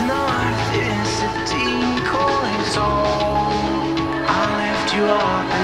not, it's a decoy. All I left you up.